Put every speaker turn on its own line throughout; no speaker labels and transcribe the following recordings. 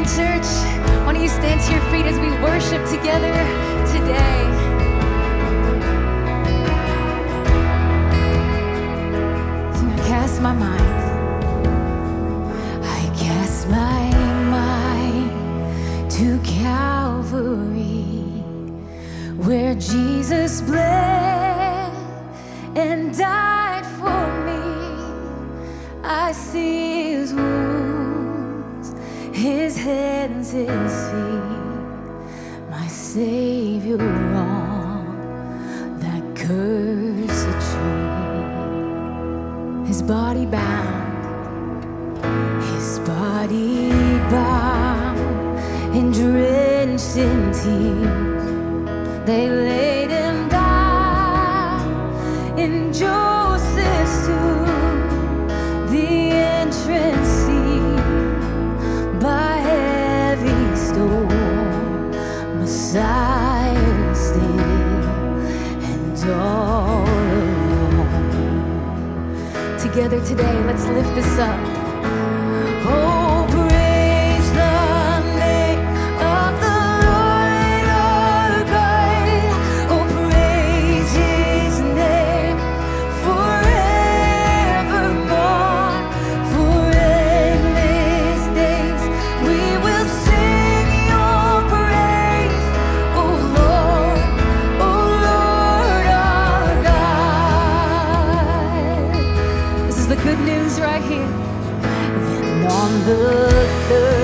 morning, church. Why don't you stand to your feet as we worship together today? I cast my mind. I cast my mind to Calvary, where Jesus bled and died for me. I see his hands, his feet, my Savior, all that cursed tree, his body bound, his body bound, and drenched in tears, they lay. together today. Let's lift this up. Oh. another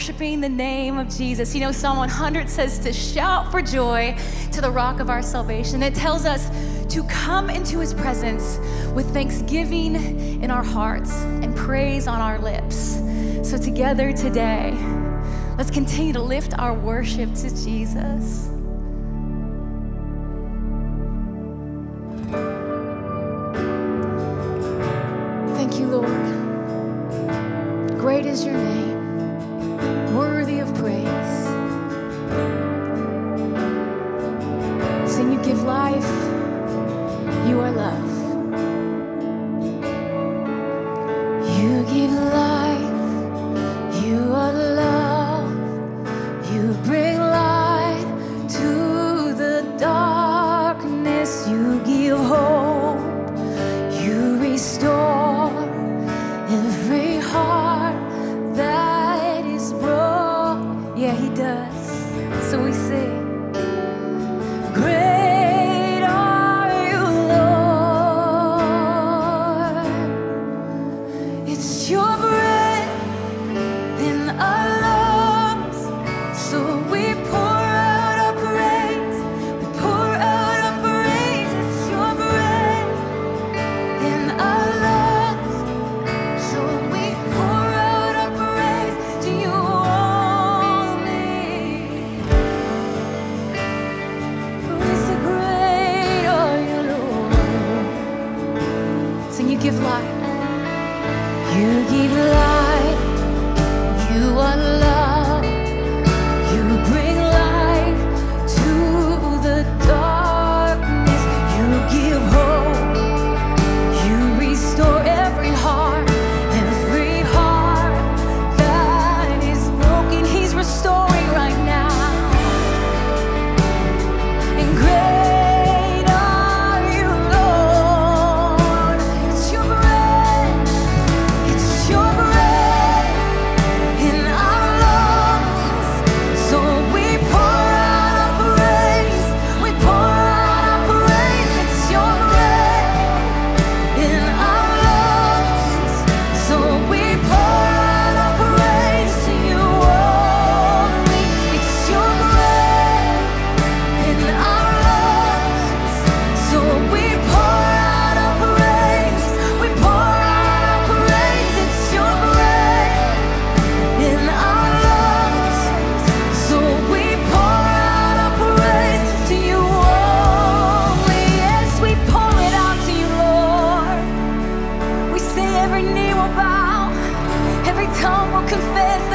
worshiping the name of Jesus. You know, Psalm 100 says to shout for joy to the rock of our salvation. It tells us to come into his presence with thanksgiving in our hearts and praise on our lips. So, together today, let's continue to lift our worship to Jesus.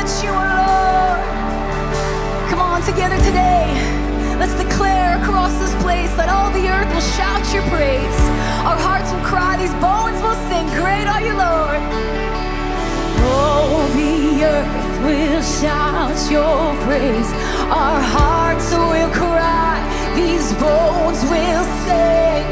touch you, Lord. Come on, together today, let's declare across this place that all the earth will shout your praise. Our hearts will cry, these bones will sing, Great are you, Lord. All the earth will shout your praise. Our hearts will cry, these bones will sing.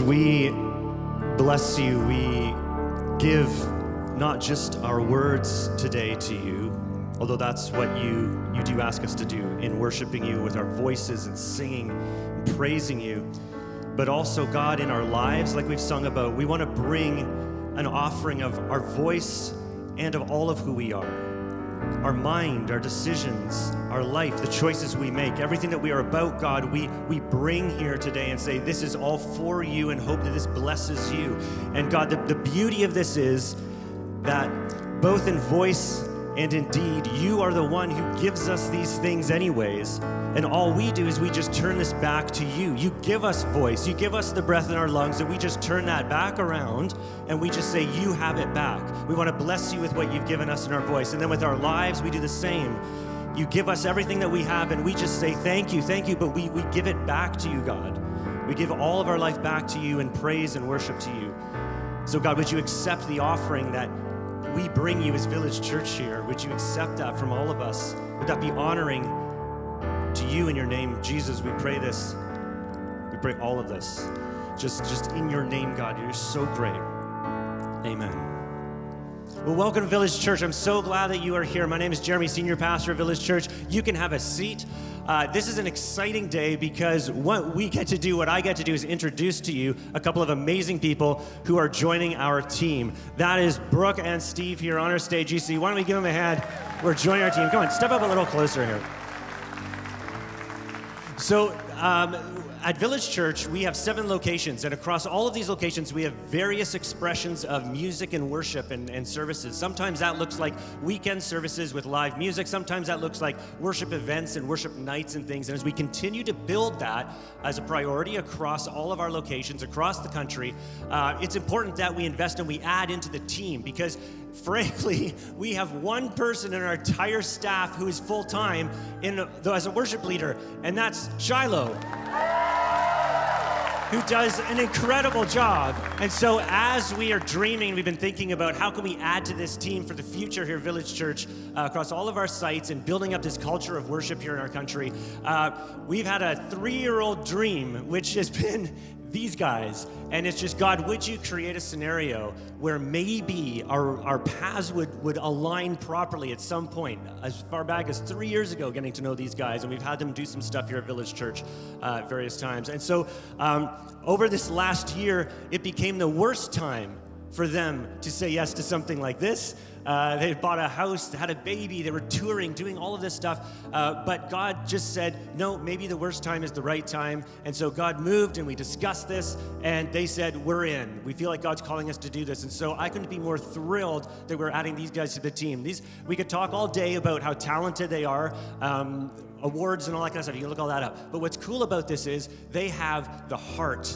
We
bless you. We give not just our words today to you, although that's what you, you do ask us to do in worshiping you with our voices and singing and praising you, but also, God, in our lives, like we've sung about, we want to bring an offering of our voice and of all of who we are our mind, our decisions, our life, the choices we make, everything that we are about, God, we, we bring here today and say, This is all for you and hope that this blesses you. And God, the, the beauty of this is that both in voice and indeed, you are the one who gives us these things, anyways. And all we do is we just turn this back to you. You give us voice, you give us the breath in our lungs, and we just turn that back around and we just say, You have it back. We want to bless you with what you've given us in our voice. And then with our lives, we do the same. You give us everything that we have, and we just say, Thank you, thank you, but we, we give it back to you, God. We give all of our life back to you in praise and worship to you. So, God, would you accept the offering that we bring you as Village Church here? Would you accept that from all of us? Would that be honoring to you in your name, Jesus? We pray this. We pray all of this. Just, just in your name, God. You're so great. Amen. Well, welcome to Village Church. I'm so glad that you are here. My name is Jeremy, Senior Pastor of Village Church. You can have a seat. Uh, this is an exciting day because what we get to do, what I get to do, is introduce to you a couple of amazing people who are joining our team. That is Brooke and Steve here on our stage. You see, why don't we give them a hand? We're joining our team. Come on, step up a little closer here. So, um, at Village Church, we have seven locations, and across all of these locations, we have various expressions of music and worship and, and services. Sometimes that looks like weekend services with live music, sometimes that looks like worship events and worship nights and things. And as we continue to build that as a priority across all of our locations across the country, uh, it's important that we invest and we add into the team because frankly, we have one person in our entire staff who is full time in as a worship leader, and that's Shiloh. Who does an incredible job. And so, as we are dreaming, we've been thinking about how can we add to this team for the future here, Village Church, uh, across all of our sites and building up this culture of worship here in our country. Uh, we've had a three year old dream, which has been these guys. And it's just, God, would you create a scenario where maybe our, our paths would, would align properly at some point? As far back as three years ago, getting to know these guys, and we've had them do some stuff here at Village Church uh, various times. And so um, over this last year, it became the worst time for them to say yes to something like this. Uh, they bought a house, had a baby, they were touring, doing all of this stuff. Uh, but God just said, no, maybe the worst time is the right time. And so God moved and we discussed this, and they said, we're in. We feel like God's calling us to do this. And so I couldn't be more thrilled that we're adding these guys to the team. These, we could talk all day about how talented they are. Um, awards and all that kind of stuff. You can look all that up. But what's cool about this is they have the heart,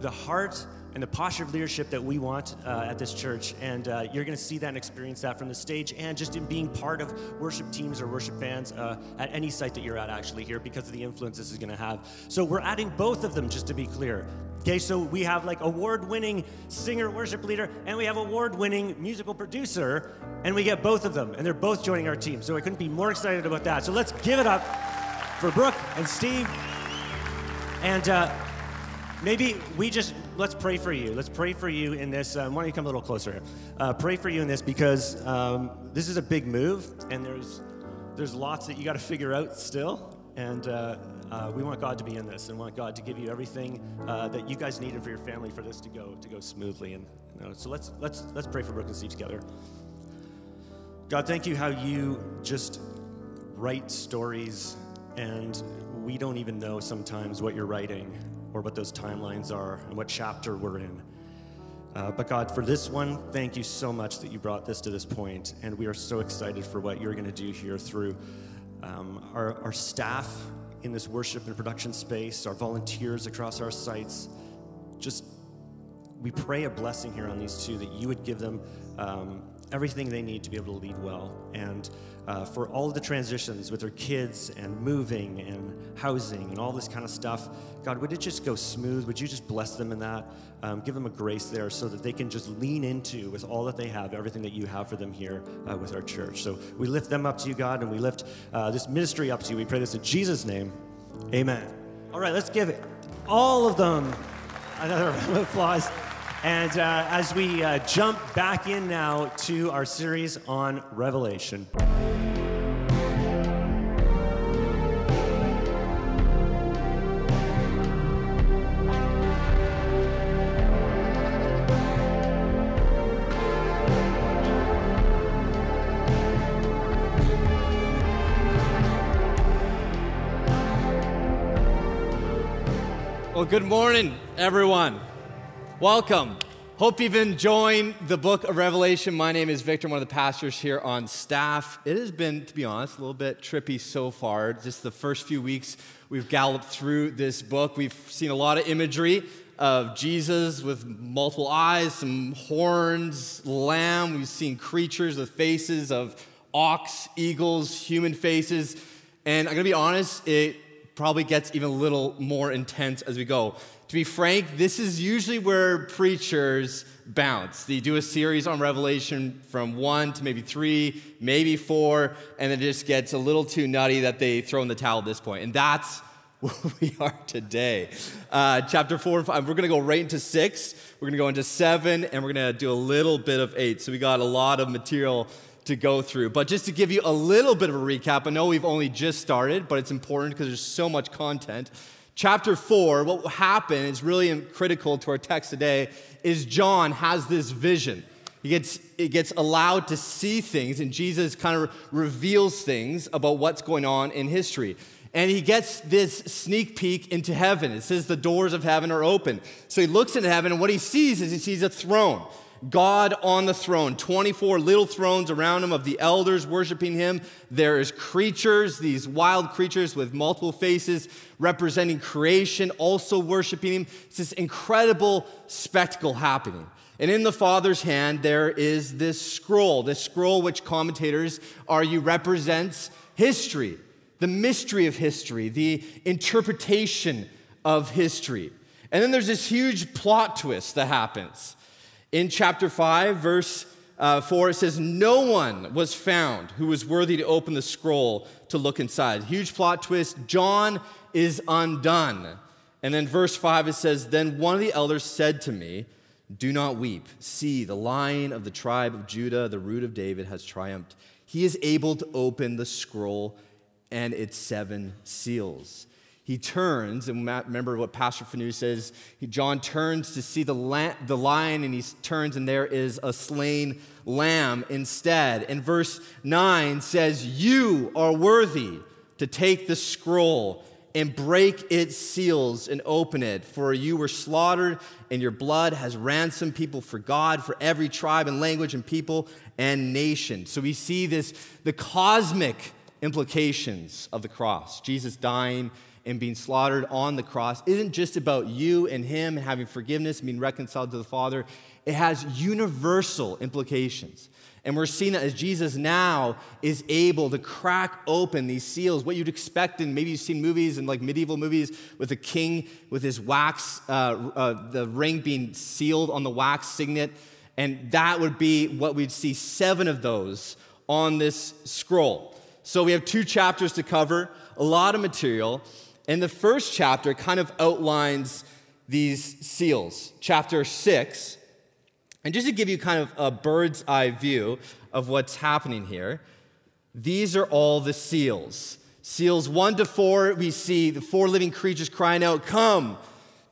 the heart and the posture of leadership that we want uh, at this church. And uh, you're going to see that and experience that from the stage and just in being part of worship teams or worship bands uh, at any site that you're at, actually, here because of the influence this is going to have. So we're adding both of them, just to be clear. Okay, so we have like award winning singer, worship leader, and we have award winning musical producer, and we get both of them, and they're both joining our team. So I couldn't be more excited about that. So let's give it up for Brooke and Steve. And uh, maybe we just let's pray for you. Let's pray for you in this. Um, why don't you come a little closer here? Uh, pray for you in this because um, this is a big move, and there's there's lots that you got to figure out still. And uh, uh, we want God to be in this, and want God to give you everything uh, that you guys needed for your family for this to go to go smoothly. And you know, so let's let's let's pray for Brooke and Steve together. God, thank you how you just write stories, and we don't even know sometimes what you're writing or what those timelines are and what chapter we're in. Uh, but God, for this one, thank you so much that you brought this to this point, and we are so excited for what you're going to do here through um, our, our staff in this worship and production space, our volunteers across our sites. Just we pray a blessing here on these two that you would give them um, everything they need to be able to lead well. And uh, for all the transitions with their kids and moving and housing and all this kind of stuff, God, would it just go smooth? Would you just bless them in that? Um, give them a grace there so that they can just lean into, with all that they have, everything that you have for them here uh, with our church. So we lift them up to you, God, and we lift uh, this ministry up to you. We pray this in Jesus' name. Amen. All right, let's give it all of them another round of applause. And uh, as we uh, jump back in now to our series on Revelation.
Well, good morning, everyone. Welcome. Hope you've enjoyed the book of Revelation. My name is Victor, one of the pastors here on staff. It has been, to be honest, a little bit trippy so far. Just the first few weeks we've galloped through this book. We've seen a lot of imagery of Jesus with multiple eyes, some horns, lamb. We've seen creatures with faces of ox, eagles, human faces. And I'm going to be honest, it probably gets even a little more intense as we go. To be frank, this is usually where preachers bounce. They do a series on Revelation from one to maybe three, maybe four, and it just gets a little too nutty that they throw in the towel at this point. And that's where we are today. Uh, chapter four and five, we're going to go right into six, we're going to go into seven, and we're going to do a little bit of eight. So we got a lot of material to go through. But just to give you a little bit of a recap, I know we've only just started, but it's important because there's so much content. Chapter 4, what will happen is really critical to our text today is John has this vision. He gets, he gets allowed to see things, and Jesus kind of reveals things about what's going on in history. And he gets this sneak peek into heaven. It says the doors of heaven are open. So he looks into heaven, and what he sees is he sees a throne. God on the throne, 24 little thrones around him of the elders worshiping him. There is creatures, these wild creatures with multiple faces representing creation, also worshiping him. It's this incredible spectacle happening. And in the Father's hand, there is this scroll, this scroll which commentators argue represents history, the mystery of history, the interpretation of history. And then there's this huge plot twist that happens. In chapter 5, verse uh, 4, it says, No one was found who was worthy to open the scroll to look inside. Huge plot twist. John is undone. And then verse 5, it says, Then one of the elders said to me, Do not weep. See, the lion of the tribe of Judah, the root of David, has triumphed. He is able to open the scroll and its seven seals he turns, and remember what Pastor Fanu says. John turns to see the, la- the lion, and he turns, and there is a slain lamb instead. And verse 9 says, You are worthy to take the scroll and break its seals and open it. For you were slaughtered, and your blood has ransomed people for God, for every tribe and language and people and nation. So we see this, the cosmic implications of the cross. Jesus dying and being slaughtered on the cross isn't just about you and him and having forgiveness and being reconciled to the Father. It has universal implications. And we're seeing that as Jesus now is able to crack open these seals, what you'd expect in maybe you've seen movies and like medieval movies with a king with his wax, uh, uh, the ring being sealed on the wax signet. And that would be what we'd see seven of those on this scroll. So we have two chapters to cover, a lot of material. And the first chapter kind of outlines these seals. Chapter 6. And just to give you kind of a bird's eye view of what's happening here, these are all the seals. Seals 1 to 4, we see the four living creatures crying out, Come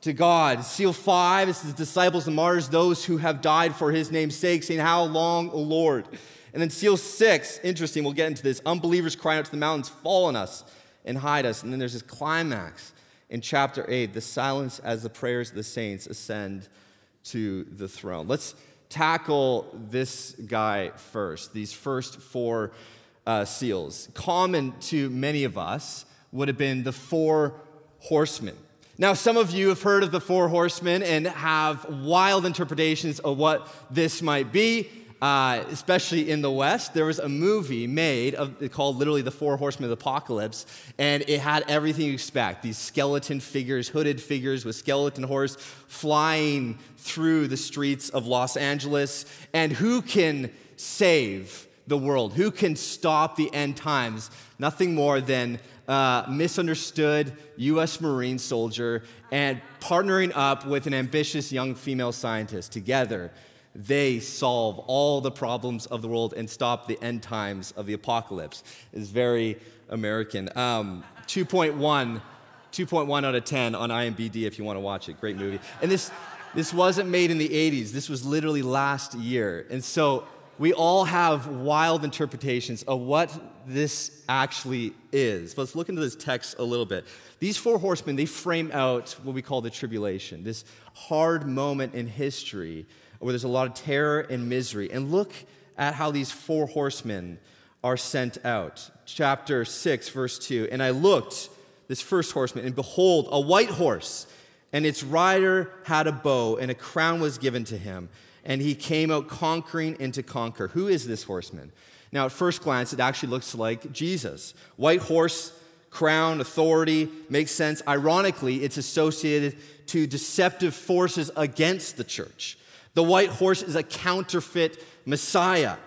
to God. Seal 5 is the disciples and martyrs, those who have died for his name's sake, saying, How long, O Lord? And then seal 6, interesting, we'll get into this. Unbelievers crying out to the mountains, Fall on us and hide us. And then there's this climax in chapter 8, the silence as the prayers of the saints ascend to the throne. Let's tackle this guy first, these first four uh, seals. Common to many of us would have been the four horsemen. Now, some of you have heard of the four horsemen and have wild interpretations of what this might be uh, especially in the West, there was a movie made of, called literally The Four Horsemen of the Apocalypse, and it had everything you expect these skeleton figures, hooded figures with skeleton horse flying through the streets of Los Angeles. And who can save the world? Who can stop the end times? Nothing more than misunderstood US Marine soldier and partnering up with an ambitious young female scientist together they solve all the problems of the world and stop the end times of the apocalypse. Is very American. Um, 2.1, 2.1 out of 10 on IMDb if you want to watch it. Great movie. And this, this wasn't made in the 80s. This was literally last year. And so we all have wild interpretations of what this actually is. Let's look into this text a little bit. These four horsemen, they frame out what we call the tribulation, this hard moment in history where there's a lot of terror and misery. And look at how these four horsemen are sent out. Chapter 6, verse 2. And I looked, this first horseman, and behold, a white horse, and its rider had a bow, and a crown was given to him. And he came out conquering and to conquer. Who is this horseman? Now, at first glance, it actually looks like Jesus. White horse, crown, authority, makes sense. Ironically, it's associated to deceptive forces against the church. The white horse is a counterfeit Messiah.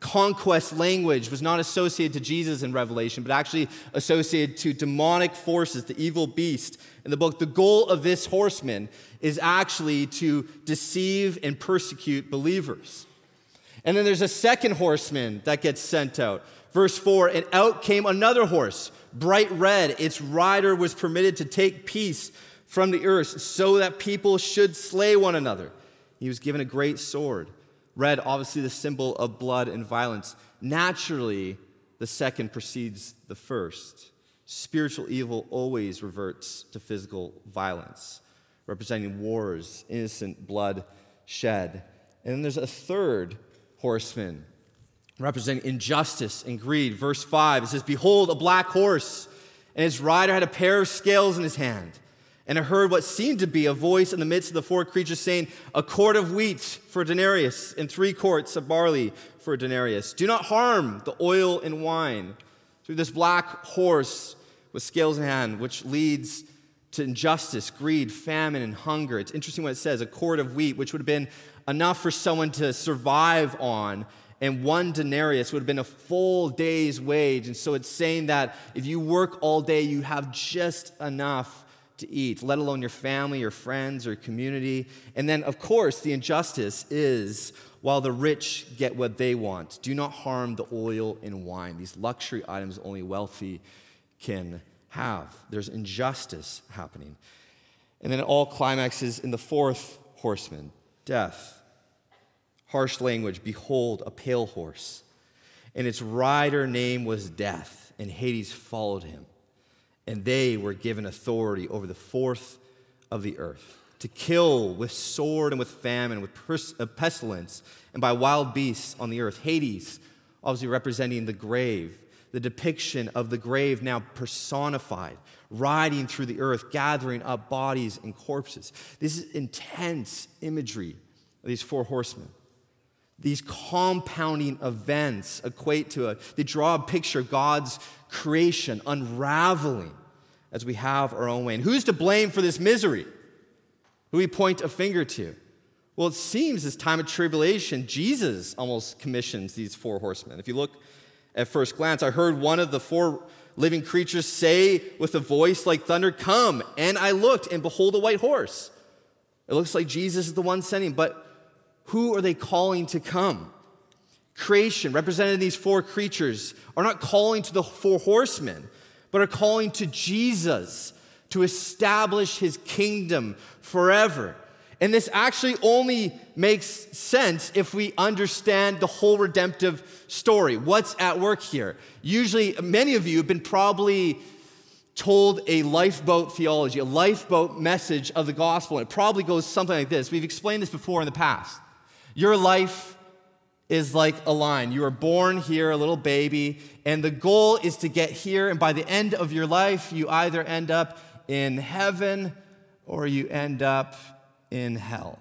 Conquest language was not associated to Jesus in Revelation, but actually associated to demonic forces, the evil beast in the book. The goal of this horseman is actually to deceive and persecute believers. And then there's a second horseman that gets sent out. Verse 4 And out came another horse, bright red. Its rider was permitted to take peace from the earth so that people should slay one another. He was given a great sword. Red, obviously, the symbol of blood and violence. Naturally, the second precedes the first. Spiritual evil always reverts to physical violence, representing wars, innocent blood shed. And then there's a third horseman, representing injustice and greed. Verse 5, it says, Behold, a black horse, and his rider had a pair of scales in his hand. And I heard what seemed to be a voice in the midst of the four creatures saying, A quart of wheat for a denarius, and three quarts of barley for a denarius. Do not harm the oil and wine. Through this black horse with scales in hand, which leads to injustice, greed, famine, and hunger. It's interesting what it says a quart of wheat, which would have been enough for someone to survive on, and one denarius would have been a full day's wage. And so it's saying that if you work all day, you have just enough to eat, let alone your family, your friends, or community. And then, of course, the injustice is while the rich get what they want, do not harm the oil and wine, these luxury items only wealthy can have. There's injustice happening. And then it all climaxes in the fourth horseman death. Harsh language Behold, a pale horse. And its rider name was Death, and Hades followed him and they were given authority over the fourth of the earth to kill with sword and with famine, with pers- uh, pestilence, and by wild beasts on the earth. Hades, obviously representing the grave, the depiction of the grave now personified, riding through the earth, gathering up bodies and corpses. This is intense imagery of these four horsemen. These compounding events equate to a, they draw a picture of God's creation unraveling as we have our own way. And who's to blame for this misery? Who we point a finger to? Well, it seems this time of tribulation, Jesus almost commissions these four horsemen. If you look at first glance, I heard one of the four living creatures say with a voice like thunder, Come. And I looked, and behold, a white horse. It looks like Jesus is the one sending, but who are they calling to come? Creation, represented in these four creatures, are not calling to the four horsemen, but are calling to Jesus to establish his kingdom forever. And this actually only makes sense if we understand the whole redemptive story. What's at work here? Usually, many of you have been probably told a lifeboat theology, a lifeboat message of the gospel. And it probably goes something like this. We've explained this before in the past. Your life is like a line. You are born here, a little baby, and the goal is to get here. And by the end of your life, you either end up in heaven or you end up in hell.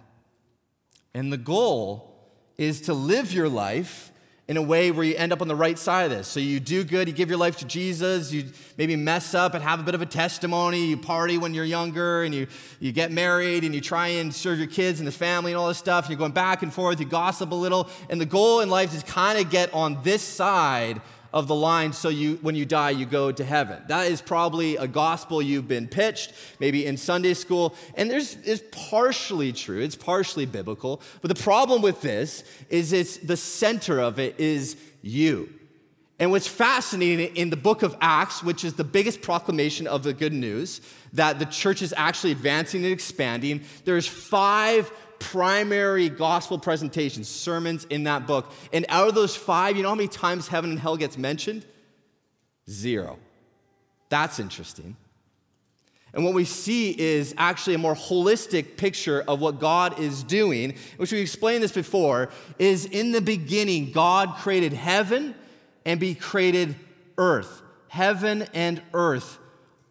And the goal is to live your life in a way where you end up on the right side of this. So you do good, you give your life to Jesus, you maybe mess up and have a bit of a testimony, you party when you're younger, and you, you get married, and you try and serve your kids and the family and all this stuff, you're going back and forth, you gossip a little, and the goal in life is kind of get on this side of the line so you when you die you go to heaven. That is probably a gospel you've been pitched maybe in sunday school and there's is partially true it's partially biblical but the problem with this is it's the center of it is you. And what's fascinating in the book of acts which is the biggest proclamation of the good news that the church is actually advancing and expanding there's five primary gospel presentations, sermons in that book. And out of those five, you know how many times heaven and hell gets mentioned? Zero. That's interesting. And what we see is actually a more holistic picture of what God is doing, which we explained this before, is in the beginning, God created heaven and be created earth. Heaven and earth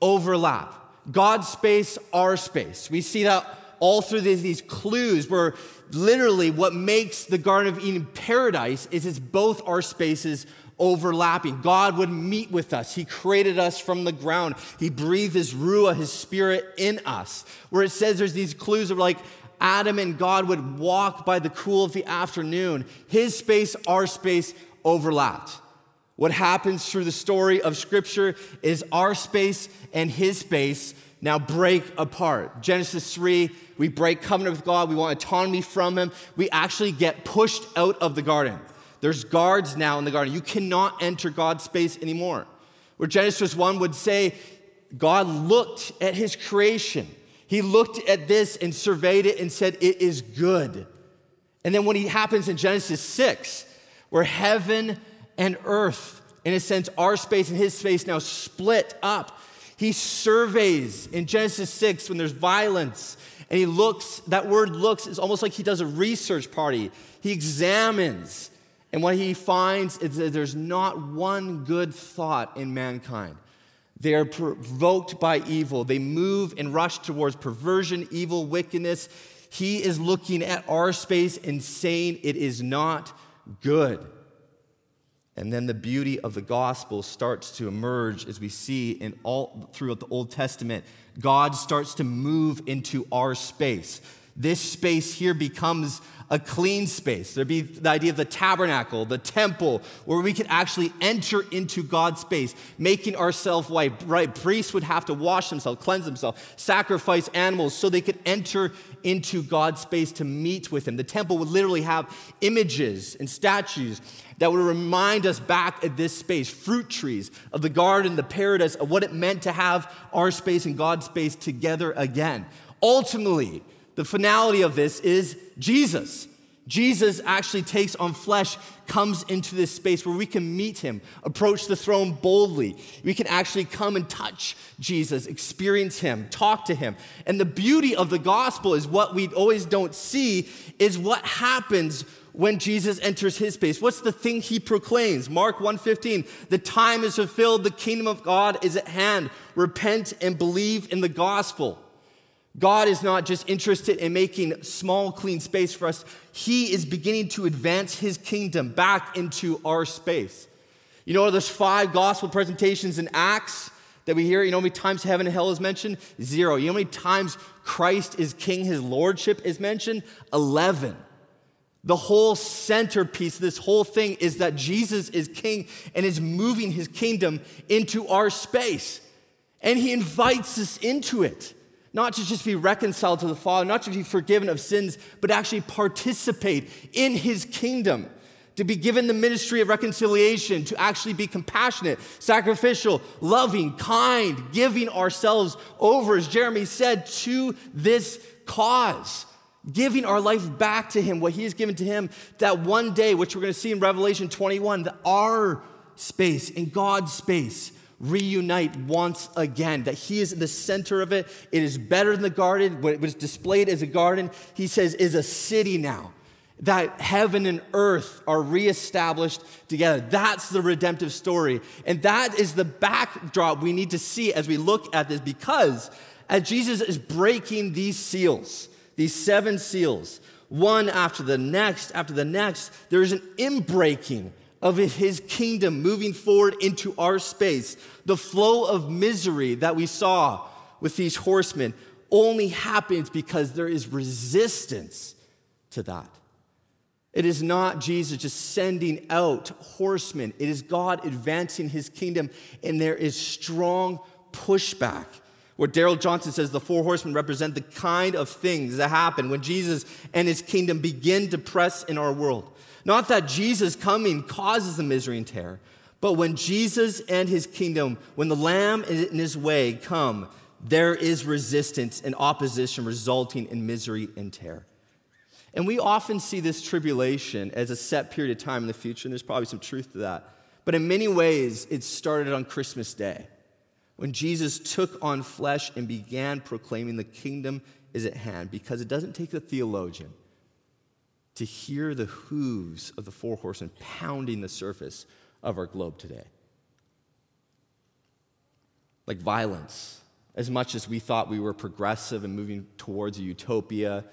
overlap. God's space, our space. We see that all through these, these clues where literally what makes the Garden of Eden paradise is it's both our spaces overlapping. God would meet with us. He created us from the ground. He breathed his ruah, his spirit in us. Where it says there's these clues of like Adam and God would walk by the cool of the afternoon. His space, our space overlapped. What happens through the story of Scripture is our space and his space now break apart. Genesis 3, we break covenant with God. We want autonomy from Him. We actually get pushed out of the garden. There's guards now in the garden. You cannot enter God's space anymore. Where Genesis 1 would say, God looked at His creation. He looked at this and surveyed it and said, It is good. And then when He happens in Genesis 6, where heaven and earth, in a sense, our space and His space now split up he surveys in Genesis 6 when there's violence, and he looks, that word looks is almost like he does a research party. He examines, and what he finds is that there's not one good thought in mankind. They are provoked by evil. They move and rush towards perversion, evil, wickedness. He is looking at our space and saying it is not good. And then the beauty of the gospel starts to emerge as we see in all throughout the Old Testament. God starts to move into our space. This space here becomes a clean space. There'd be the idea of the tabernacle, the temple, where we could actually enter into God's space, making ourselves white. Right? Priests would have to wash themselves, cleanse themselves, sacrifice animals so they could enter into God's space to meet with Him. The temple would literally have images and statues that would remind us back at this space, fruit trees of the garden, the paradise, of what it meant to have our space and God's space together again. Ultimately, the finality of this is Jesus. Jesus actually takes on flesh, comes into this space where we can meet him, approach the throne boldly. We can actually come and touch Jesus, experience him, talk to him. And the beauty of the gospel is what we always don't see is what happens when Jesus enters his space. What's the thing he proclaims? Mark 1:15, "The time is fulfilled, the kingdom of God is at hand. Repent and believe in the gospel." God is not just interested in making small, clean space for us. He is beginning to advance his kingdom back into our space. You know, there's five gospel presentations in Acts that we hear. You know how many times heaven and hell is mentioned? Zero. You know how many times Christ is king, his lordship is mentioned? 11. The whole centerpiece this whole thing is that Jesus is king and is moving his kingdom into our space. And he invites us into it. Not to just be reconciled to the Father, not to be forgiven of sins, but actually participate in his kingdom, to be given the ministry of reconciliation, to actually be compassionate, sacrificial, loving, kind, giving ourselves over, as Jeremy said, to this cause. Giving our life back to Him, what He has given to Him, that one day, which we're going to see in Revelation 21, that our space, in God's space, reunite once again, that He is the center of it. It is better than the garden. When it was displayed as a garden, He says, is a city now. That heaven and earth are reestablished together. That's the redemptive story. And that is the backdrop we need to see as we look at this because as Jesus is breaking these seals, these seven seals, one after the next, after the next, there is an inbreaking of his kingdom moving forward into our space. The flow of misery that we saw with these horsemen only happens because there is resistance to that. It is not Jesus just sending out horsemen, it is God advancing his kingdom, and there is strong pushback. Where Darrell Johnson says the four horsemen represent the kind of things that happen when Jesus and his kingdom begin to press in our world. Not that Jesus coming causes the misery and terror, but when Jesus and his kingdom, when the Lamb in his way come, there is resistance and opposition resulting in misery and terror. And we often see this tribulation as a set period of time in the future, and there's probably some truth to that. But in many ways, it started on Christmas Day when Jesus took on flesh and began proclaiming the kingdom is at hand, because it doesn't take a theologian to hear the hooves of the four horsemen pounding the surface of our globe today. Like violence, as much as we thought we were progressive and moving towards a utopia,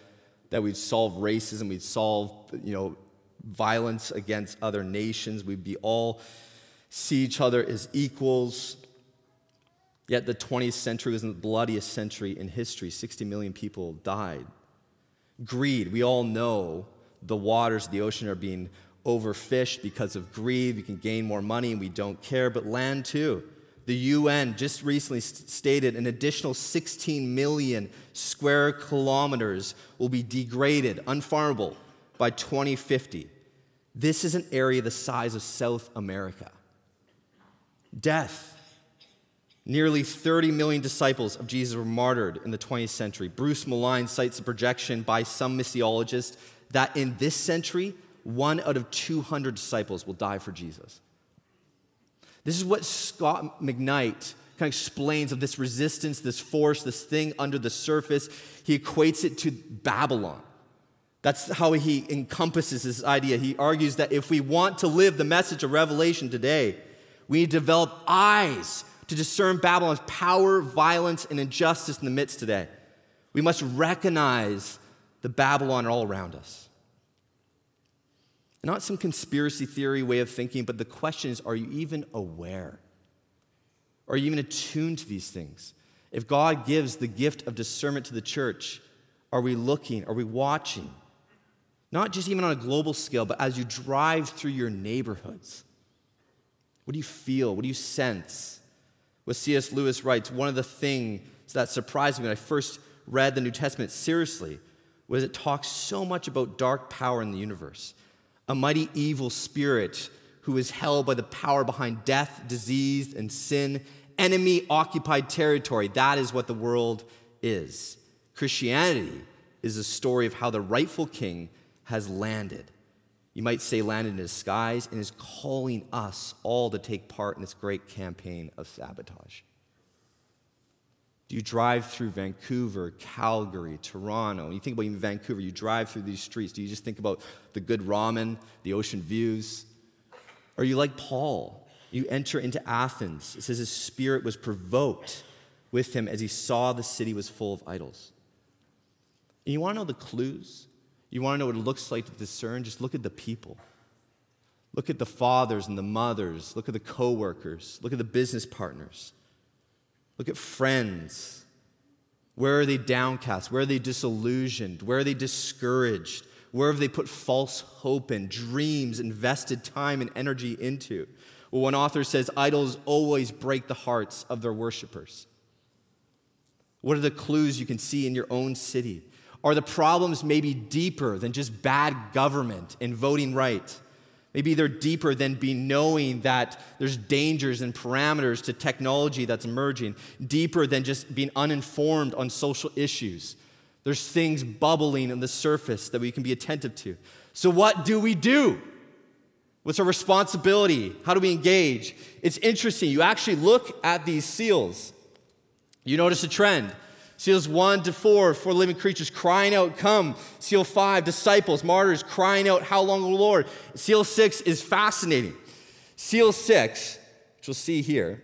that we'd solve racism, we'd solve, you know, violence against other nations, we'd be all see each other as equals. Yet the 20th century was the bloodiest century in history. 60 million people died. Greed, we all know the waters of the ocean are being overfished because of greed. We can gain more money and we don't care, but land too. The UN just recently stated an additional 16 million square kilometers will be degraded, unfarmable, by 2050. This is an area the size of South America. Death. Nearly 30 million disciples of Jesus were martyred in the 20th century. Bruce Malign cites a projection by some missiologists that in this century, one out of 200 disciples will die for Jesus. This is what Scot McKnight kind of explains of this resistance, this force, this thing under the surface. He equates it to Babylon. That's how he encompasses this idea. He argues that if we want to live the message of Revelation today, we need to develop eyes to discern Babylon's power, violence, and injustice in the midst today. We must recognize the Babylon all around us. Not some conspiracy theory way of thinking, but the question is are you even aware? Are you even attuned to these things? If God gives the gift of discernment to the church, are we looking? Are we watching? Not just even on a global scale, but as you drive through your neighborhoods. What do you feel? What do you sense? What C.S. Lewis writes, one of the things that surprised me when I first read the New Testament seriously was it talks so much about dark power in the universe, a mighty evil spirit who is held by the power behind death, disease, and sin, enemy occupied territory. That is what the world is. Christianity is a story of how the rightful king has landed. You might say landed in disguise and is calling us all to take part in this great campaign of sabotage. Do you drive through Vancouver, Calgary, Toronto? You think about even Vancouver, you drive through these streets. Do you just think about the good ramen, the ocean views? Or are you like Paul? You enter into Athens. It says his spirit was provoked with him as he saw the city was full of idols. And you want to know the clues? You want to know what it looks like to discern? Just look at the people. Look at the fathers and the mothers. Look at the coworkers. Look at the business partners. Look at friends. Where are they downcast? Where are they disillusioned? Where are they discouraged? Where have they put false hope and dreams, invested time and energy into? Well, one author says idols always break the hearts of their worshipers. What are the clues you can see in your own city? Are the problems maybe deeper than just bad government and voting right? Maybe they're deeper than be knowing that there's dangers and parameters to technology that's emerging, deeper than just being uninformed on social issues. There's things bubbling on the surface that we can be attentive to. So, what do we do? What's our responsibility? How do we engage? It's interesting. You actually look at these seals, you notice a trend. Seals one to four, four living creatures crying out, Come. Seal five, disciples, martyrs crying out, How long, O Lord? Seal six is fascinating. Seal six, which we'll see here.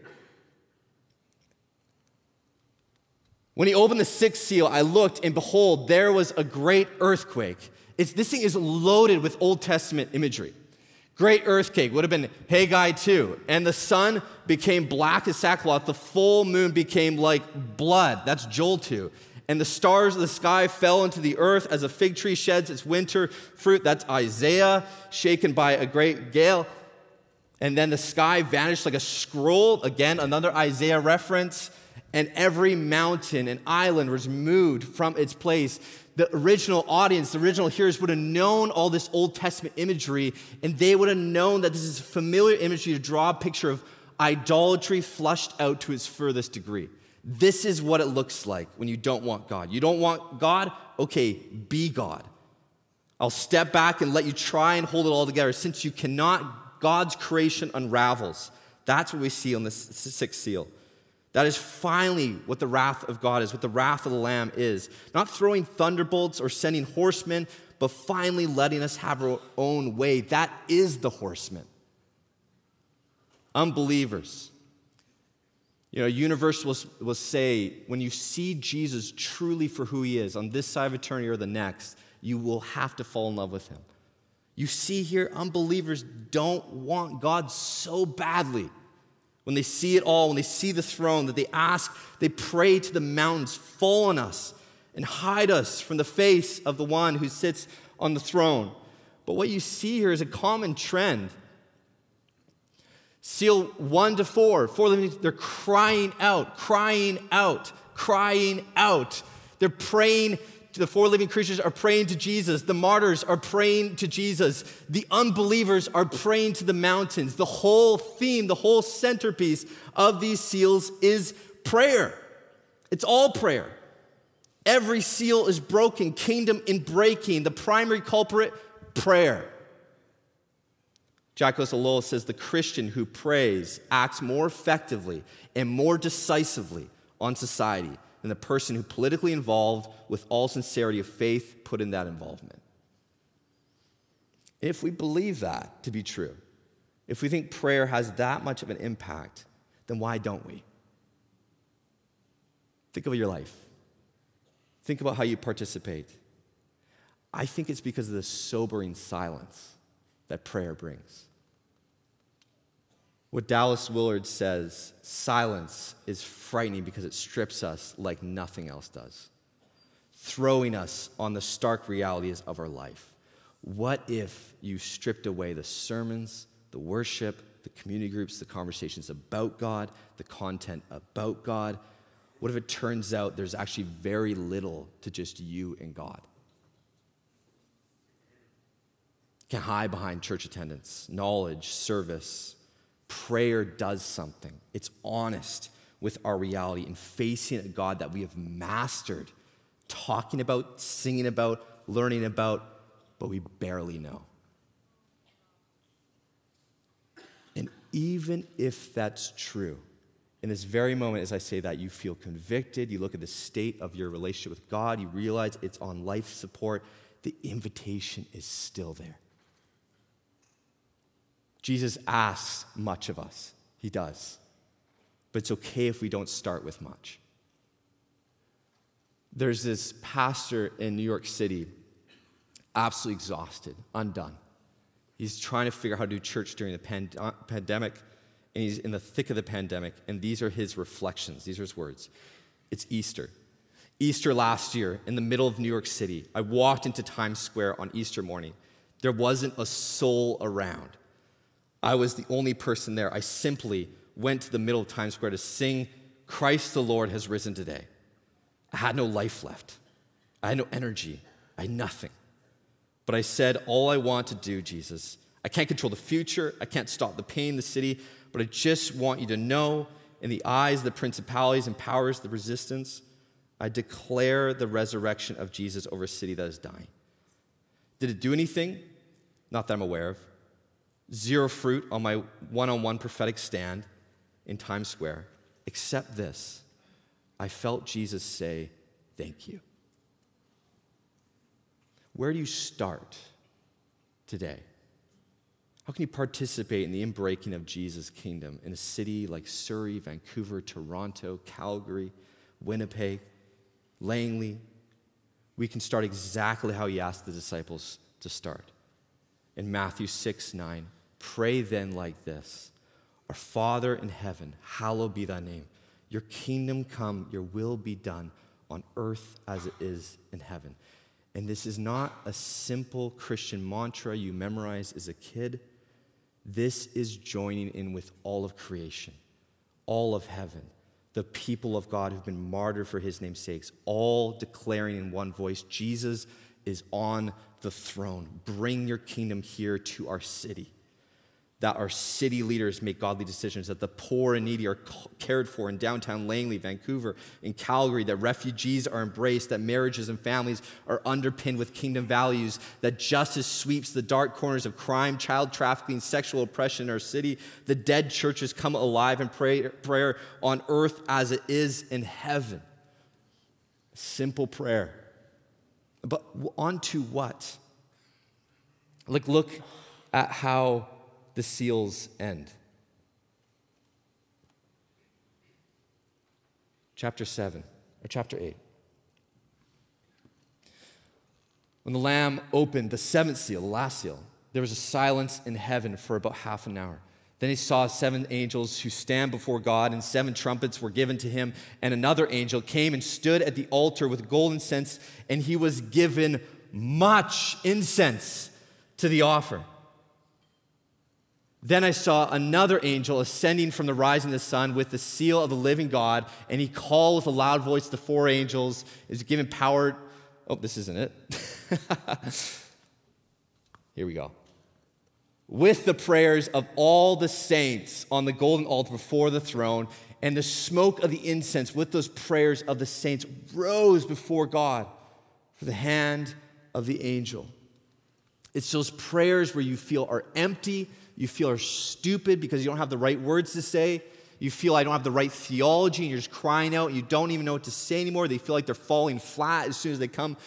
When he opened the sixth seal, I looked, and behold, there was a great earthquake. It's, this thing is loaded with Old Testament imagery. Great earthquake would have been Haggai 2. And the sun became black as sackcloth. The full moon became like blood. That's Joel 2. And the stars of the sky fell into the earth as a fig tree sheds its winter fruit. That's Isaiah, shaken by a great gale. And then the sky vanished like a scroll. Again, another Isaiah reference. And every mountain and island was moved from its place the original audience, the original hearers would have known all this Old Testament imagery, and they would have known that this is familiar imagery to draw a picture of idolatry flushed out to its furthest degree. This is what it looks like when you don't want God. You don't want God? Okay, be God. I'll step back and let you try and hold it all together. Since you cannot, God's creation unravels. That's what we see on the sixth seal. That is finally what the wrath of God is, what the wrath of the Lamb is. Not throwing thunderbolts or sending horsemen, but finally letting us have our own way. That is the horseman. Unbelievers. You know, universalists will say when you see Jesus truly for who he is on this side of eternity or the next, you will have to fall in love with him. You see here, unbelievers don't want God so badly when they see it all, when they see the throne, that they ask, they pray to the mountains, fall on us and hide us from the face of the one who sits on the throne. But what you see here is a common trend. Seal one to four, four living, they're crying out, crying out, crying out. They're praying the four living creatures are praying to Jesus. The martyrs are praying to Jesus. The unbelievers are praying to the mountains. The whole theme, the whole centerpiece of these seals is prayer. It's all prayer. Every seal is broken, kingdom in breaking. The primary culprit, prayer. Jacques Ellul says the Christian who prays acts more effectively and more decisively on society than the person who politically involved with all sincerity of faith put in that involvement. If we believe that to be true, if we think prayer has that much of an impact, then why don't we? Think of your life. Think about how you participate. I think it's because of the sobering silence that prayer brings. What Dallas Willard says silence is frightening because it strips us like nothing else does, throwing us on the stark realities of our life. What if you stripped away the sermons, the worship, the community groups, the conversations about God, the content about God? What if it turns out there's actually very little to just you and God? You can hide behind church attendance, knowledge, service, prayer does something. It's honest with our reality and facing a God that we have mastered, talking about, singing about, learning about, but we barely know. And even if that's true, in this very moment, as I say that, you feel convicted, you look at the state of your relationship with God, you realize it's on life support, the invitation is still there. Jesus asks much of us. He does. But it's okay if we don't start with much. There's this pastor in New York City, absolutely exhausted, undone. He's trying to figure out how to do church during the pand- pandemic, and he's in the thick of the pandemic, and these are his reflections. These are his words. It's Easter. Easter last year, in the middle of New York City, I walked into Times Square on Easter morning. There wasn't a soul around. I was the only person there. I simply went to the middle of Times Square to sing, Christ the Lord has risen today. I had no life left. I had no energy. I had nothing. But I said, All I want to do, Jesus, I can't control the future. I can't stop the pain in the city, but I just want you to know in the eyes of the principalities and powers, the resistance, I declare the resurrection of Jesus over a city that is dying. Did it do anything? Not that I'm aware of. Zero fruit on my one on one prophetic stand in Times Square, except this I felt Jesus say, Thank you. Where do you start today? How can you participate in the inbreaking of Jesus' kingdom in a city like Surrey, Vancouver, Toronto, Calgary, Winnipeg, Langley? We can start exactly how he asked the disciples to start. In Matthew 6 9, pray then like this Our Father in heaven, hallowed be thy name. Your kingdom come, your will be done on earth as it is in heaven. And this is not a simple Christian mantra you memorize as a kid. This is joining in with all of creation, all of heaven, the people of God who've been martyred for his name's sakes, all declaring in one voice Jesus is on the throne. Bring your kingdom here to our city that our city leaders make godly decisions, that the poor and needy are cared for in downtown Langley, Vancouver, in Calgary, that refugees are embraced, that marriages and families are underpinned with kingdom values, that justice sweeps the dark corners of crime, child trafficking, sexual oppression in our city, the dead churches come alive in pray prayer on earth as it is in heaven. Simple prayer. But on to what? Like, look at how the seals end. Chapter 7, or chapter 8. When the Lamb opened the seventh seal, the last seal, there was a silence in heaven for about half an hour. Then he saw seven angels who stand before God, and seven trumpets were given to him. And another angel came and stood at the altar with golden incense, and he was given much incense to the offer. Then I saw another angel ascending from the rising of the sun with the seal of the living God, and he called with a loud voice the four angels, is given power. Oh, this isn't it. Here we go. With the prayers of all the saints on the golden altar before the throne, and the smoke of the incense with those prayers of the saints rose before God for the hand of the angel. It's those prayers where you feel are empty you feel are stupid because you don't have the right words to say. You feel I don't have the right theology and you're just crying out you don't even know what to say anymore. They feel like they're falling flat as soon as they come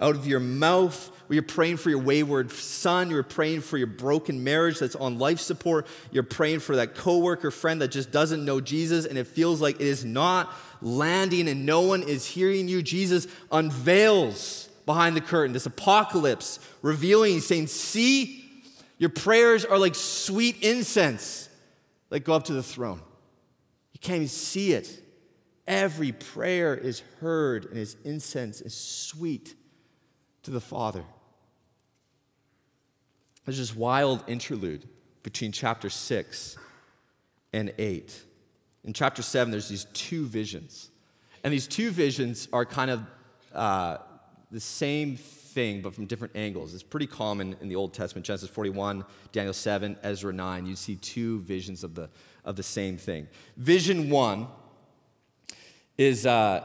out of your mouth. Where you're praying for your wayward son, you're praying for your broken marriage that's on life support, you're praying for that coworker friend that just doesn't know Jesus and it feels like it is not landing and no one is hearing you. Jesus unveils behind the curtain this apocalypse, revealing, saying, See, your prayers are like sweet incense that go up to the throne. You can't even see it. Every prayer is heard, and his incense is sweet to the Father. There's this wild interlude between chapter 6 and 8. In chapter 7, there's these two visions. And these two visions are kind of uh, the same thing, but from different angles. It's pretty common in the Old Testament, Genesis 41, Daniel 7, Ezra 9. You see two visions of the, of the same thing. Vision one is uh,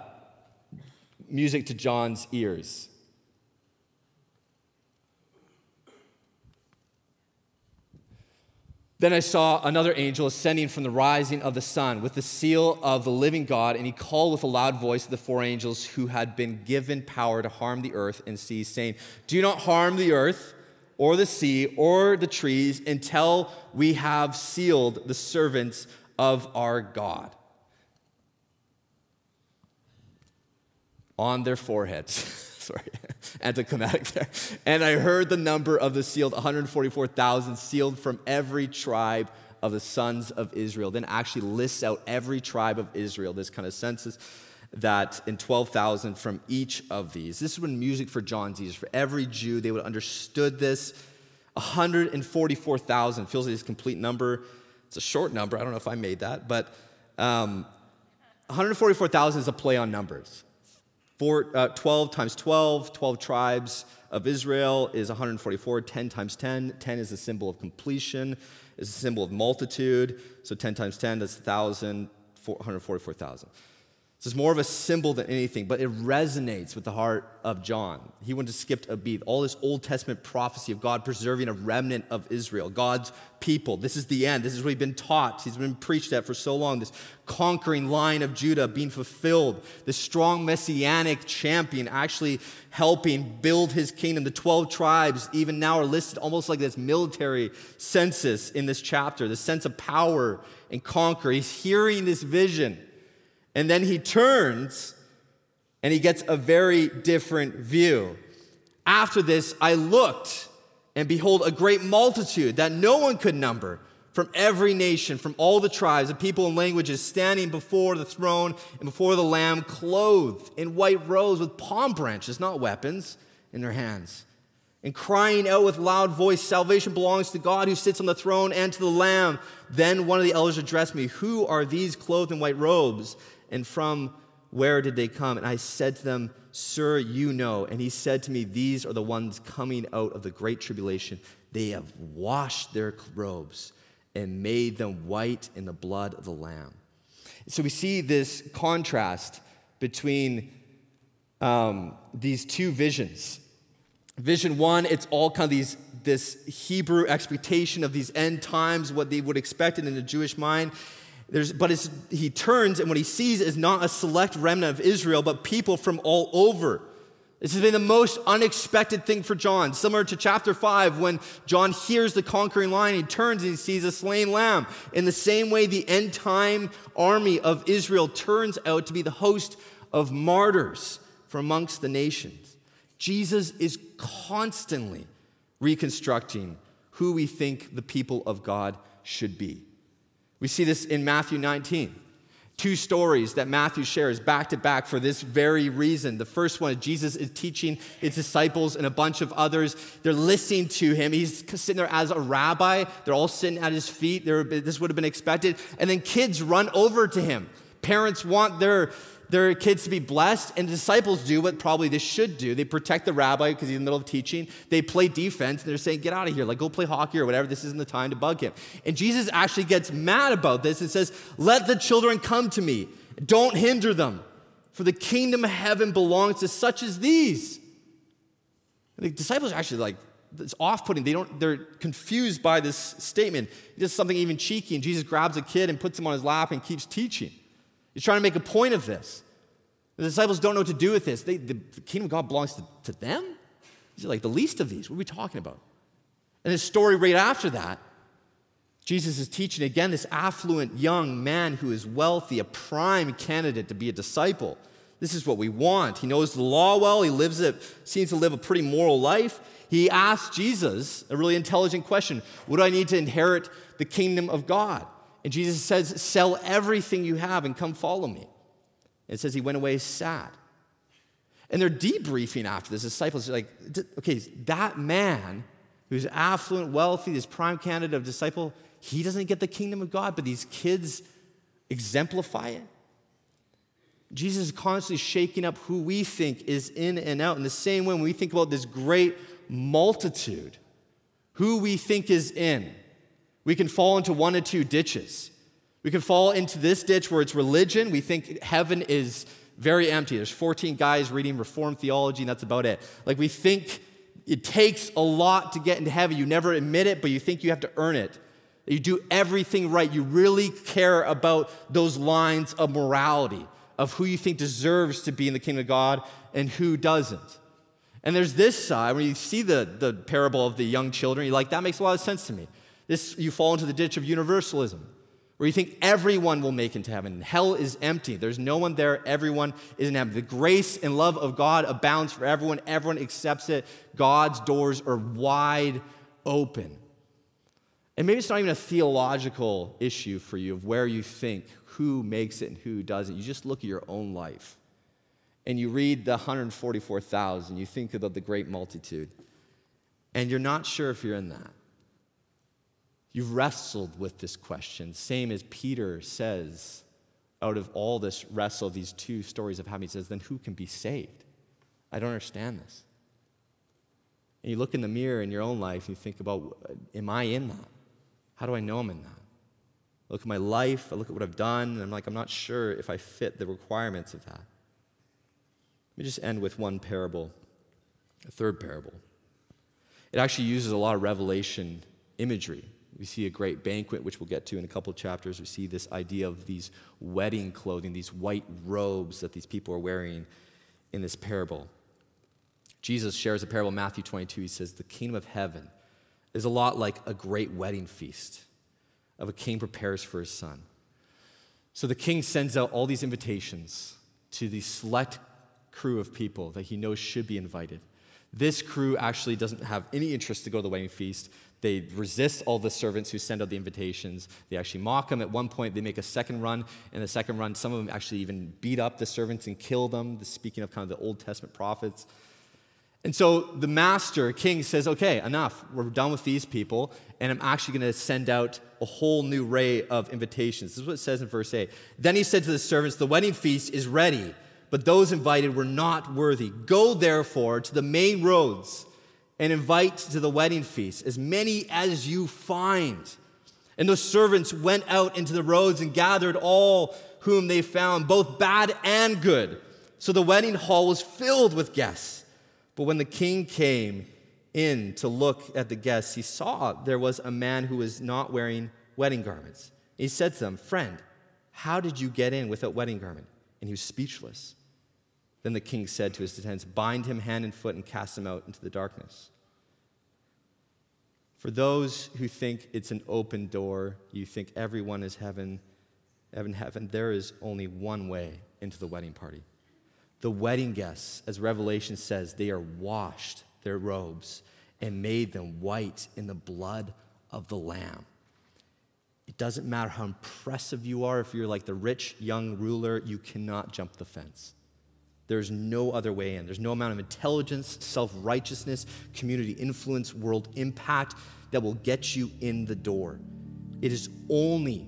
music to John's ears. Then I saw another angel ascending from the rising of the sun with the seal of the living God, and he called with a loud voice to the four angels who had been given power to harm the earth and sea, saying, Do not harm the earth or the sea or the trees until we have sealed the servants of our God on their foreheads. sorry, anticlimactic there. And I heard the number of the sealed 144,000 sealed from every tribe of the sons of Israel. Then actually lists out every tribe of Israel, this kind of census that in 12,000 from each of these. This is when music for John's ears. For every Jew, they would have understood this. 144,000 feels like this complete number. It's a short number. I don't know if I made that, but um, 144,000 is a play on numbers. Four, uh, 12 times 12, 12 tribes of Israel is 144. 10 times 10, 10 is a symbol of completion, is a symbol of multitude. So 10 times 10, that's 1,000, 144,000. So it's more of a symbol than anything, but it resonates with the heart of John. He wouldn't have skipped a beat. All this Old Testament prophecy of God preserving a remnant of Israel, God's people. This is the end. This is what he's been taught. He's been preached at for so long. This conquering lion of Judah being fulfilled. This strong messianic champion actually helping build his kingdom. The 12 tribes, even now, are listed almost like this military census in this chapter, the sense of power and conquer. He's hearing this vision. And then he turns and he gets a very different view. After this, I looked, and behold, a great multitude that no one could number from every nation, from all the tribes, the people and languages, standing before the throne and before the Lamb, clothed in white robes with palm branches, not weapons, in their hands, and crying out with loud voice, Salvation belongs to God who sits on the throne and to the Lamb. Then one of the elders addressed me, Who are these clothed in white robes? And from where did they come? And I said to them, Sir, you know. And he said to me, These are the ones coming out of the great tribulation. They have washed their robes and made them white in the blood of the Lamb. So we see this contrast between um, these two visions. Vision one, it's all kind of these this Hebrew expectation of these end times, what they would expect in the Jewish mind. There's, but he turns, and what he sees is not a select remnant of Israel, but people from all over. This has been the most unexpected thing for John, similar to chapter 5 when John hears the conquering lion, he turns and he sees a slain lamb. In the same way, the end time army of Israel turns out to be the host of martyrs from amongst the nations. Jesus is constantly reconstructing who we think the people of God should be. We see this in Matthew 19. Two stories that Matthew shares back to back for this very reason. The first one, Jesus is teaching his disciples and a bunch of others. They're listening to him. He's sitting there as a rabbi. They're all sitting at his feet. this would have been expected. And then kids run over to him. Parents want their their kids to be blessed, and the disciples do what probably they should do. They protect the rabbi because he's in the middle of teaching. They play defense, and they're saying, Get out of here, like go play hockey or whatever. This isn't the time to bug him. And Jesus actually gets mad about this and says, Let the children come to me, don't hinder them, for the kingdom of heaven belongs to such as these. And the disciples are actually like, it's off-putting. They don't, they're confused by this statement. He does something even cheeky, and Jesus grabs a kid and puts him on his lap and keeps teaching. He's trying to make a point of this. The disciples don't know what to do with this. They, the, the, kingdom of God belongs to, to them? These are like the least of these. What are we talking about? And his story right after that, Jesus is teaching again this affluent young man who is wealthy, a prime candidate to be a disciple. This is what we want. He knows the law well. He lives it, seems to live a pretty moral life. He asks Jesus a really intelligent question What do I need to inherit the kingdom of God? And Jesus says, Sell everything you have and come follow me. It says he went away sad. And they're debriefing after this. Disciples are like, okay, that man who's affluent, wealthy, this prime candidate of disciple, he doesn't get the kingdom of God, but these kids exemplify it. Jesus is constantly shaking up who we think is in and out. In the same way, when we think about this great multitude, who we think is in, we can fall into one or two ditches. We can fall into this ditch where it's religion. We think heaven is very empty. There's 14 guys reading Reformed theology, and that's about it. Like, we think it takes a lot to get into heaven. You never admit it, but you think you have to earn it. You do everything right. You really care about those lines of morality, of who you think deserves to be in the kingdom of God and who doesn't. And there's this side, when you see the, the parable of the young children, you're like, that makes a lot of sense to me. This, you fall into the ditch of universalism, where you think everyone will make it heaven. Hell is empty. There's no one there. Everyone is in heaven. The grace and love of God abounds for everyone. Everyone accepts it. God's doors are wide open. And maybe it's not even a theological issue for you of where you think who makes it and who doesn't. You just look at your own life and you read the 144,000. You think about the great multitude, and you're not sure if you're in that. You've wrestled with this question, same as Peter says out of all this wrestle, these two stories of having, he says, then who can be saved? I don't understand this. And you look in the mirror in your own life and you think about, am I in that? How do I know I'm in that? I look at my life, I look at what I've done, and I'm like, I'm not sure if I fit the requirements of that. Let me just end with one parable, a third parable. It actually uses a lot of revelation imagery. We see a great banquet, which we'll get to in a couple of chapters. We see this idea of these wedding clothing, these white robes that these people are wearing in this parable. Jesus shares a parable in Matthew 22. He says, The kingdom of heaven is a lot like a great wedding feast of a king prepares for his son. So the king sends out all these invitations to the select crew of people that he knows should be invited. This crew actually doesn't have any interest to go to the wedding feast. They resist all the servants who send out the invitations. They actually mock them. At one point, they make a second run. In the second run, some of them actually even beat up the servants and kill them. Speaking of kind of the Old Testament prophets. And so the master, king, says, okay, enough. We're done with these people, and I'm actually going to send out a whole new array of invitations. This is what it says in verse 8. Then he said to the servants, The wedding feast is ready, but those invited were not worthy. Go therefore to the main roads and invite to the wedding feast as many as you find. And those servants went out into the roads and gathered all whom they found, both bad and good. So the wedding hall was filled with guests. But when the king came in to look at the guests, he saw there was a man who was not wearing wedding garments. He said to them, Friend, how did you get in without wedding garment? And he was speechless. Then the king said to his attendants, Bind him hand and foot and cast him out into the darkness. For those who think it's an open door, you think everyone is heaven, heaven, heaven, there is only one way into the wedding party. The wedding guests, as Revelation says, they are washed their robes and made them white in the blood of the Lamb. It doesn't matter how impressive you are, if you're like the rich young ruler, you cannot jump the fence. There's no other way in. There's no amount of intelligence, self righteousness, community influence, world impact that will get you in the door. It is only,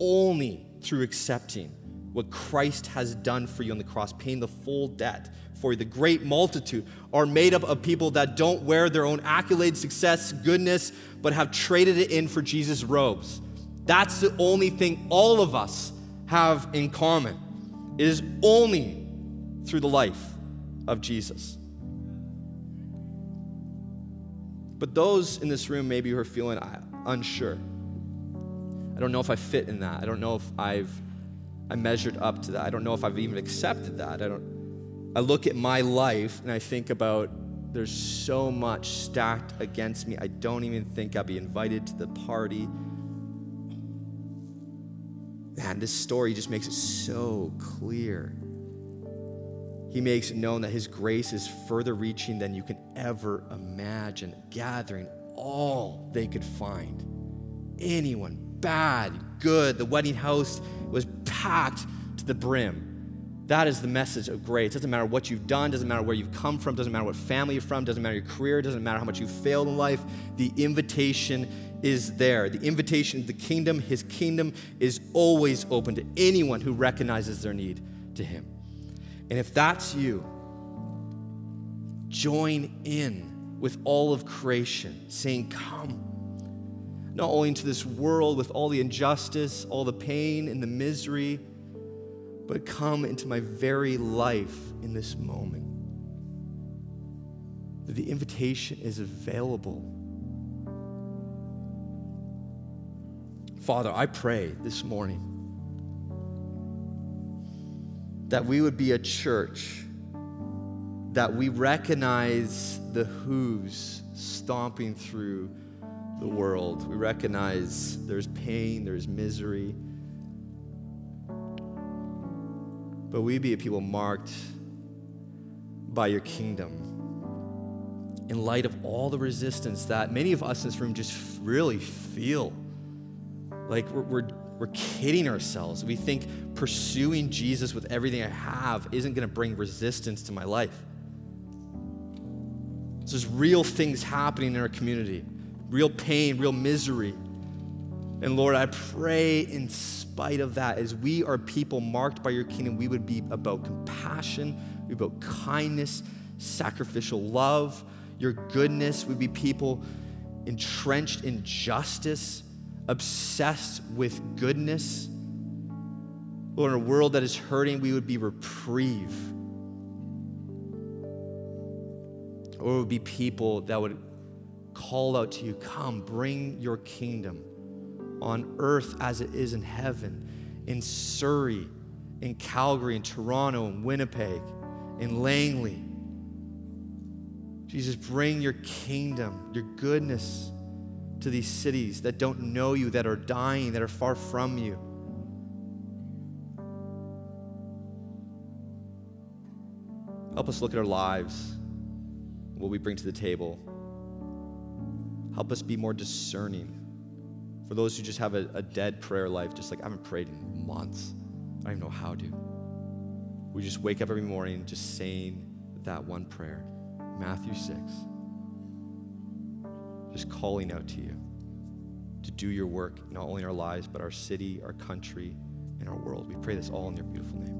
only through accepting what Christ has done for you on the cross, paying the full debt for you. The great multitude are made up of people that don't wear their own accolades, success, goodness, but have traded it in for Jesus' robes. That's the only thing all of us have in common. It is only through the life of Jesus. But those in this room maybe who are feeling uh, unsure. I don't know if I fit in that. I don't know if I've I measured up to that. I don't know if I've even accepted that. I don't I look at my life and I think about there's so much stacked against me. I don't even think I'll be invited to the party. Man, this story just makes it so clear. He makes known that His grace is further reaching than you can ever imagine, gathering all they could find. Anyone, bad, good. The wedding house was packed to the brim. That is the message of grace. It doesn't matter what you've done, doesn't matter where you've come from, doesn't matter what family you're from, doesn't matter your career, doesn't matter how much you've failed in life. The invitation is there. The invitation to the kingdom, his kingdom, is always open to anyone who recognizes their need to him. And if that's you, join in with all of creation, saying, Come. Not only into this world with all the injustice, all the pain and the misery, but come into my very life in this moment. The invitation is available. Father, I pray this morning that we would be a church that we recognize the who's stomping through the world. We recognize there's pain, there's misery. But we be a people marked by your kingdom. In light of all the resistance that many of us in this room just really feel like we're, we're we're kidding ourselves. We think pursuing Jesus with everything I have isn't going to bring resistance to my life. So there's real things happening in our community, real pain, real misery. And Lord, I pray in spite of that, as we are people marked by your kingdom, we would be about compassion, we about kindness, sacrificial love, your goodness. We'd be people entrenched in justice, obsessed with goodness. Lord, in a world that is hurting, we would be reprieve. Or it would be people that would call out to you, Come, bring your kingdom on earth as it is in heaven, in Surrey, in Calgary, in Toronto, in Winnipeg, in Langley. Jesus, bring your kingdom, your goodness to these cities that don't know you, that are dying, that are far from you. Help us look at our lives, what we bring to the table. Help us be more discerning. For those who just have a, a, dead prayer life, just like I haven't prayed in months, I don't even know how to. We just wake up every morning just saying that one prayer Matthew 6. Just calling out to you to do your work, not only in our lives, but our city, our country, and our world. We pray this all in your beautiful name.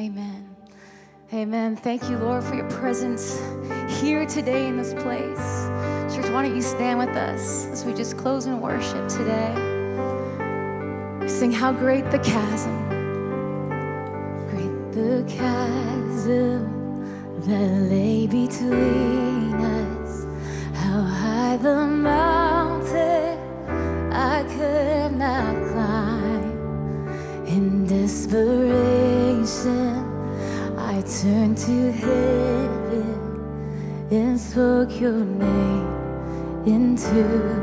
Amen. Amen. Thank you, Lord, for your presence here today in this place. Church, why don't you stand with us as we just close in worship today? Sing How Great the Chasm. Great the chasm that lay between to heaven and spoke your name into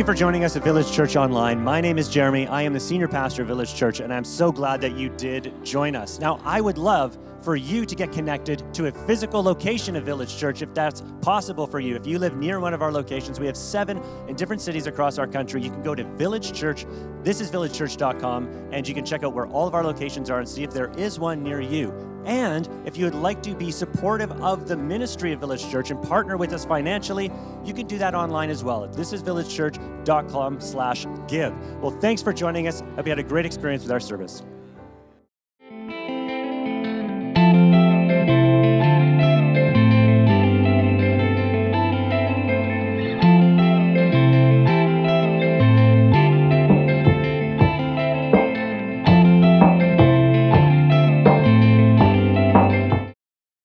you for
joining us at Village Church Online. My name is Jeremy. I am the senior pastor of Village Church, and I'm so glad that you did join us. Now, I would love for you to get connected to a physical location of Village Church if that's possible for you. If you live near one of our locations, we have seven in different cities across our country. You can go to Village Church. This is villagechurch.com, and you can check out where all of our locations are and see if there is one near you. And if you would like to be supportive of the ministry of Village Church and partner with us financially, you can do that online as well at thisisvillagechurch.com slash give. Well, thanks for joining us. I Hope you had a great experience with our service.